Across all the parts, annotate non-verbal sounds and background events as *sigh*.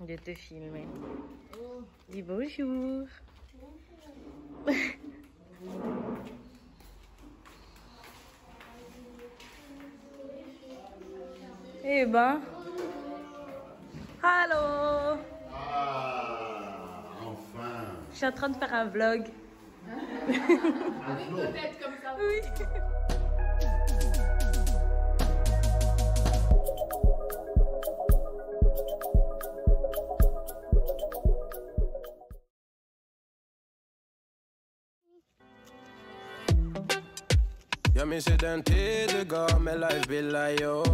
de te filmer. Dis bonjour. *laughs* Eh ben. Allô Ah, enfin. Je suis en train de faire un vlog. Un vlog. *laughs* Oui. Jag minns ju den tid du gav mig life villa yo.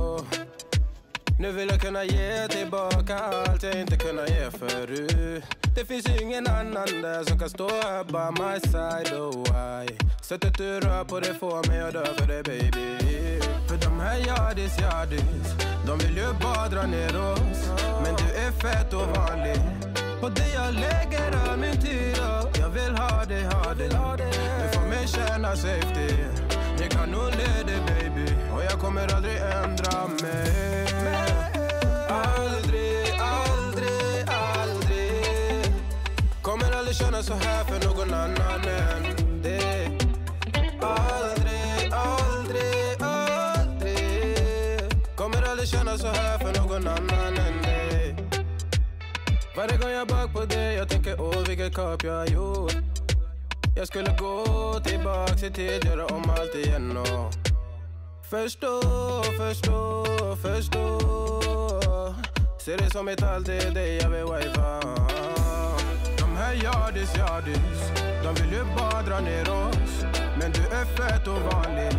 Nu vill jag kunna ge tillbaka allt jag inte kunnat ge förut. Det finns ju ingen annan där som kan stå här by my side, oh why? Sättet du rör på det får mig att dö för dig baby. För de här yardis, yardis De vill ju bara dra ner oss. Men du är fett och vanlig På det jag lägger all min tid oh. Jag vill ha dig, ha dig Du får mig känna safety. Jag nog le dig baby. Och jag kommer aldrig ändra mig. Aldrig, aldrig, aldrig. Kommer aldrig känna så här för någon annan än dig. Aldrig, aldrig, aldrig. Kommer aldrig känna så här för någon annan än dig. Varje gång jag bak på dig jag tänker åh vilket kap jag gjort. Jag skulle gå tillbaks i tid, göra om allt igen och Förstå, förstå, förstå. Ser det som ett allt, det är det jag vill wifa De här yardis, yardis De vill ju bara dra ner oss. Men du är fett och vanlig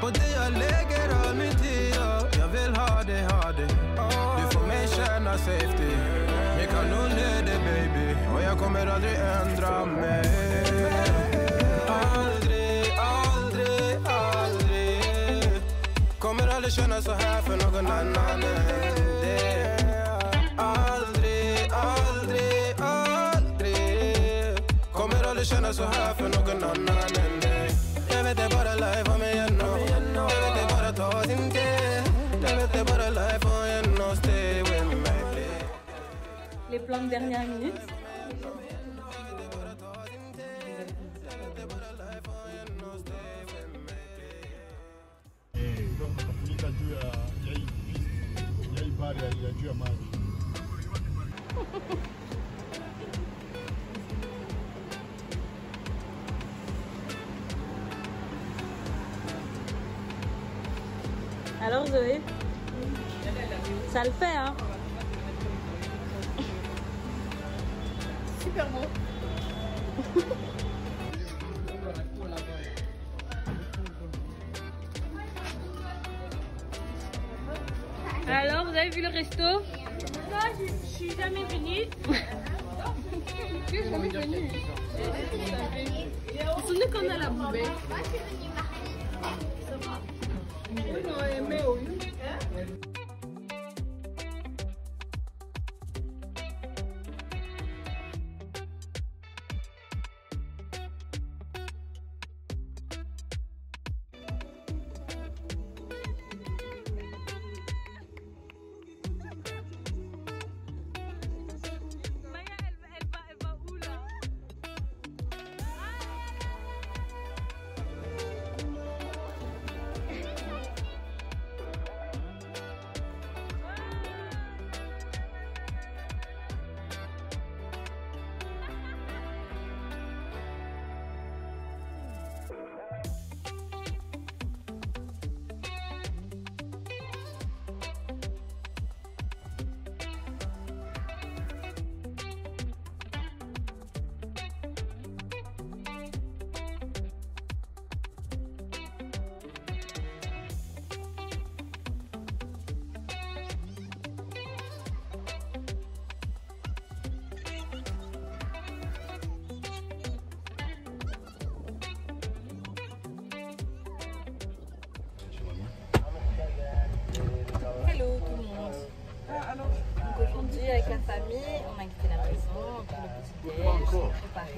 På det jag lägger all min tid Jag vill ha dig, ha dig Du får mig känna safety. Med kan nog le dig baby. Och jag kommer aldrig ändra mig. Aldrig, aldrig, aldrig Kommer aldrig känna så här för någon annan. Än dig Aldrig, aldrig, aldrig Kommer aldrig känna så här för någon annan. Än dig Jag vet det bara life om igen och Jag vet det bara ta sin tid. Jag vet det bara life om igen och stay with me. Please Les plans dernière minute. Ya ya hii ya hii bari ya, ya juu ya maji. Alors Zoé Ça le fait hein Super beau. Alors vous avez vu le resto? Moi, je, je suis jamais venue. Je suis jamais venue. Vous souvenez qu'on a la poubelle Ça va. Oui, non, mais oui.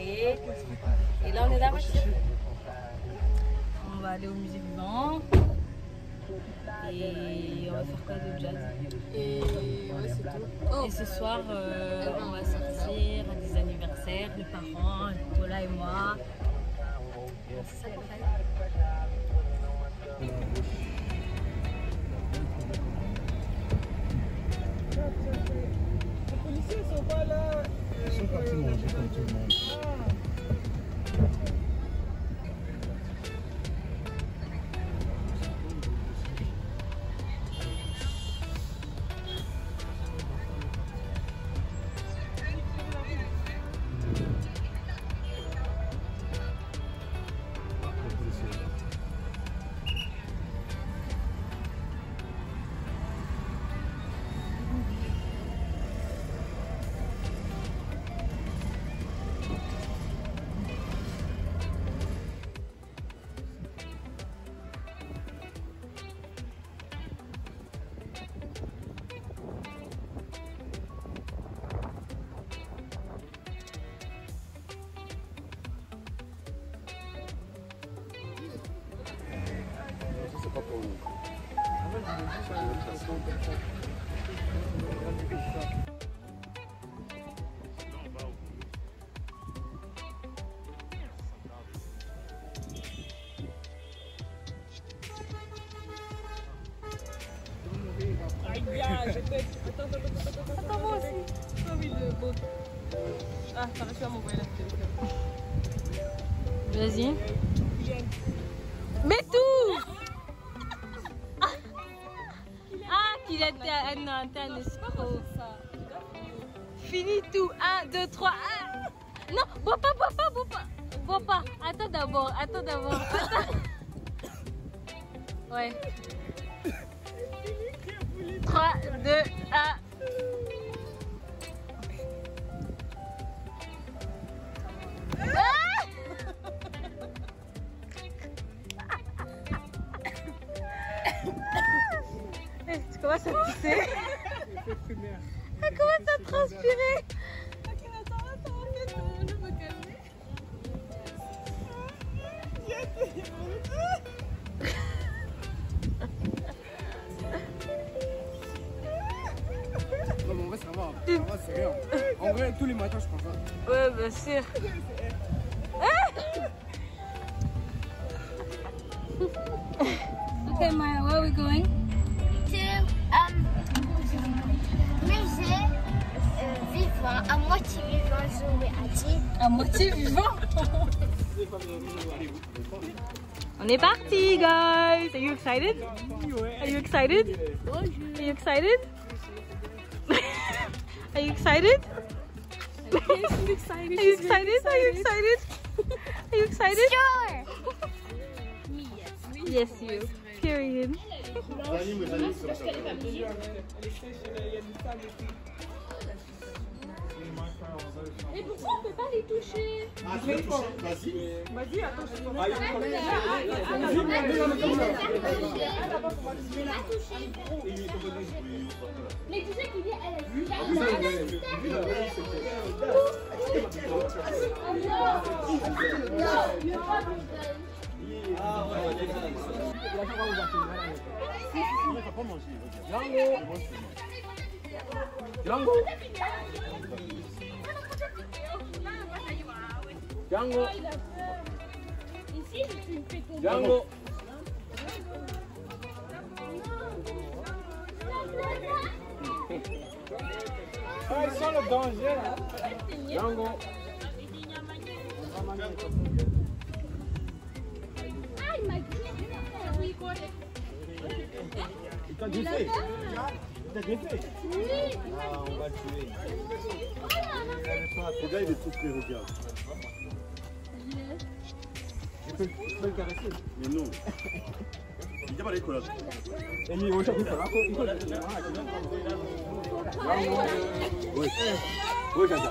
Et là on est dans la voiture. On va aller au musée vivant. Et on va faire quoi de jazz? Et ouais, c'est tout. Oh, Et ce soir, euh, on va sortir à des anniversaires, les parents, Nicolas et moi. C'est ça la fête. Ils sont partis manger comme tout le monde. Attends, moi aussi. Vas-y. Mets tout Ah, ah qu'il a t'es un escroc. Fini tout. 1, 2, 3. Non, bois pas, bois pas, bois pas. Bois pas. Attends d'abord, attends d'abord. Ouais. 3, 2, 1. Eh, Tu commences à pisser. *laughs* Elle commence à transpirer. Tous les matins, je prends ça. Ouais, bien sûr. okay, Maya, where are we going? to um, musée euh, vivant, à moitié vivant, Zoé a dit. À moitié vivant? On est parti, guys. Are you excited? Are you excited? Are you excited? *laughs* Are you excited? Yes, I'm excited. Are you excited? Are you excited? Are you excited? Sure! Yes, you. Period. Zanim, zanim są Et pourquoi on peut pas les toucher Ah, tu veux toucher Vas-y. Vas-y, attends, je te Mais tu sais qu'il dit, elle a Django Django Ici, tu Ah. Django Ah, il m'a dit. Il t'a défait. Il t'a défait. Ah, on va le tuer. Il est tout regarde. Peux le caresser. Mais non. Il. Et lui, on. Il Oui. Oui, Jaja.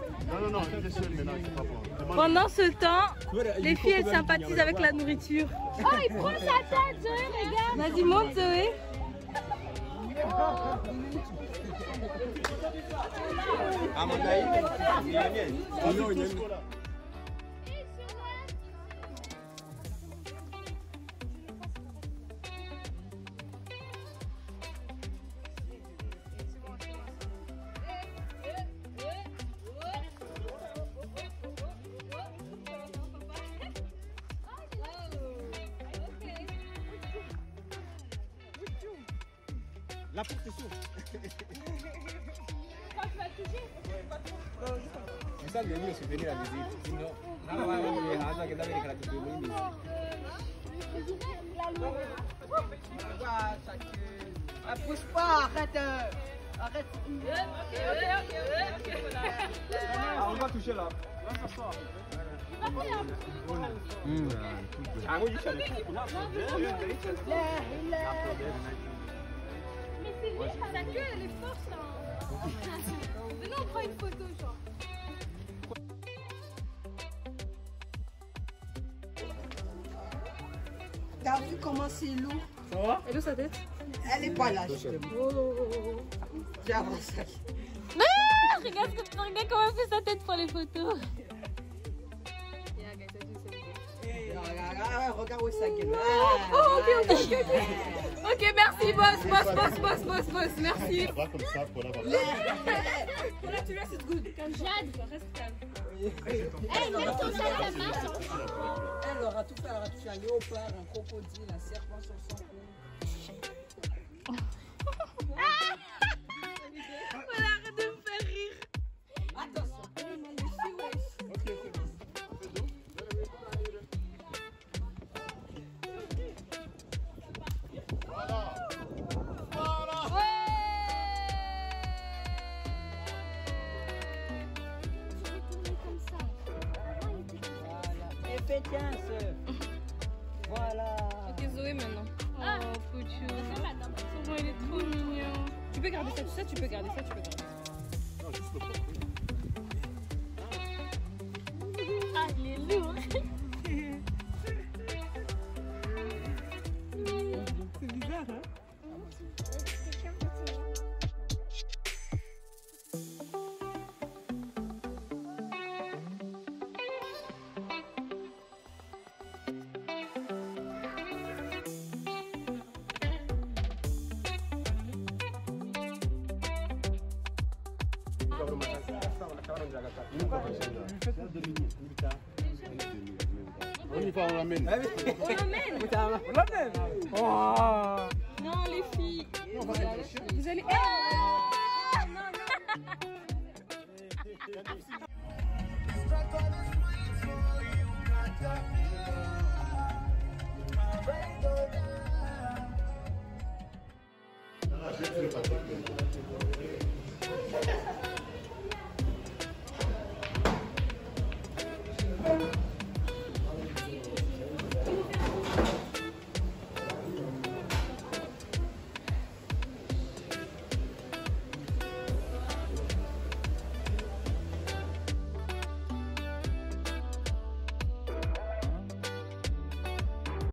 Non, non, non, il est seul maintenant, il faut pas. Demande- Pendant ce temps, les filles elles sympathisent avec la nourriture. Oh, il prend sa tête, Zoé, regarde. Vas-y, monte Zoé. La porte est s'ouvre. Misal de niños si venir a decir, si no, nada más vamos a dejar que también que la tuve muy bien. Ah, pousse pas, arrête. euh, Arrête. Ah, on va toucher là. Là, ça sort. Ah, ça lui, sa queue, elle est forte *laughs* là. Venez, on prend une photo, genre. T'as vu comment c'est lourd Elle où sa tête Elle est pas là, justement. J'ai avancé. Ah, regarde, regarde comment elle fait sa tête pour les photos. Ah, Regarde où est sa gueule. Oh, ok, ok, ok, ok. Boss, boss, boss, boss, boss, boss, merci. Va comme ça tu c'est good. Jade. Reste calme. Hey, ton Elle aura tout fait. Elle aura touché un léopard, un crocodile, un serpent sur son cou. 15. Voilà. Ok, Zoé maintenant. Oh, Pouchou. Son il est trop mignon. Tu peux garder ça, tu sais, tu peux garder ça, tu peux garder ça. On y va, on l'amène. On l'emmène On l'emmène Oh Non, les filles. Vous allez. Ah non, non. Ah, je